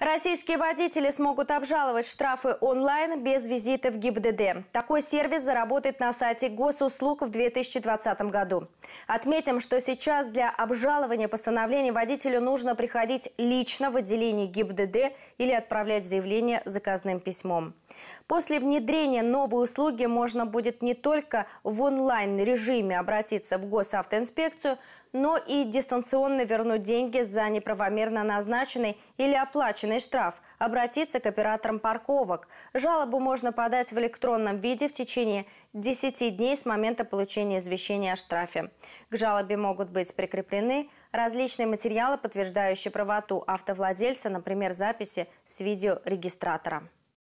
Российские водители смогут обжаловать штрафы онлайн без визита в ГИБДД. Такой сервис заработает на сайте госуслуг в 2020 году. Отметим, что сейчас для обжалования постановления водителю нужно приходить лично в отделение ГИБДД или отправлять заявление заказным письмом. После внедрения новой услуги можно будет не только в онлайн-режиме обратиться в госавтоинспекцию, но и дистанционно вернуть деньги за неправомерно назначенный или оплаченный штраф, обратиться к операторам парковок. Жалобу можно подать в электронном виде в течение 10 дней с момента получения извещения о штрафе. К жалобе могут быть прикреплены различные материалы, подтверждающие правоту автовладельца, например, записи с видеорегистратора.